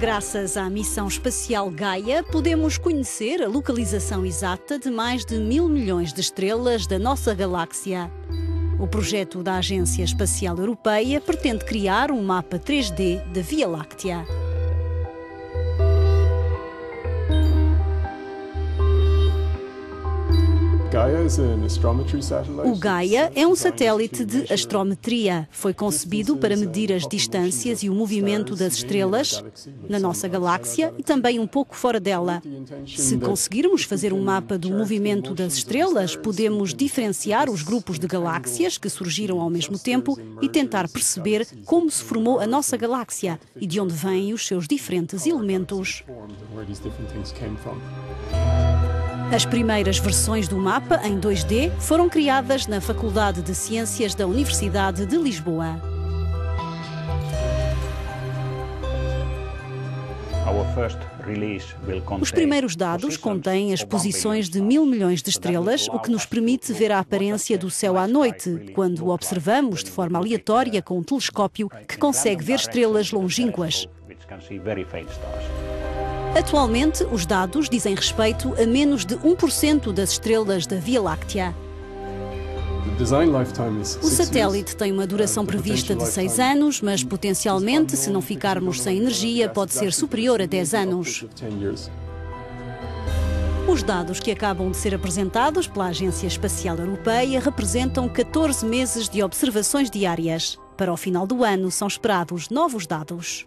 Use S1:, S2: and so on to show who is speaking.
S1: Graças à missão espacial Gaia, podemos conhecer a localização exata de mais de mil milhões de estrelas da nossa galáxia. O projeto da Agência Espacial Europeia pretende criar um mapa 3D da Via Láctea. O Gaia é um satélite de astrometria. Foi concebido para medir as distâncias e o movimento das estrelas na nossa galáxia e também um pouco fora dela. Se conseguirmos fazer um mapa do movimento das estrelas, podemos diferenciar os grupos de galáxias que surgiram ao mesmo tempo e tentar perceber como se formou a nossa galáxia e de onde vêm os seus diferentes elementos. As primeiras versões do mapa, em 2D, foram criadas na Faculdade de Ciências da Universidade de Lisboa. Os primeiros dados contêm as posições de mil milhões de estrelas, o que nos permite ver a aparência do céu à noite, quando observamos de forma aleatória com um telescópio que consegue ver estrelas longínquas. Atualmente, os dados dizem respeito a menos de 1% das estrelas da Via Láctea. O satélite tem uma duração prevista de 6 anos, mas potencialmente, se não ficarmos sem energia, pode ser superior a 10 anos. Os dados que acabam de ser apresentados pela Agência Espacial Europeia representam 14 meses de observações diárias. Para o final do ano, são esperados novos dados.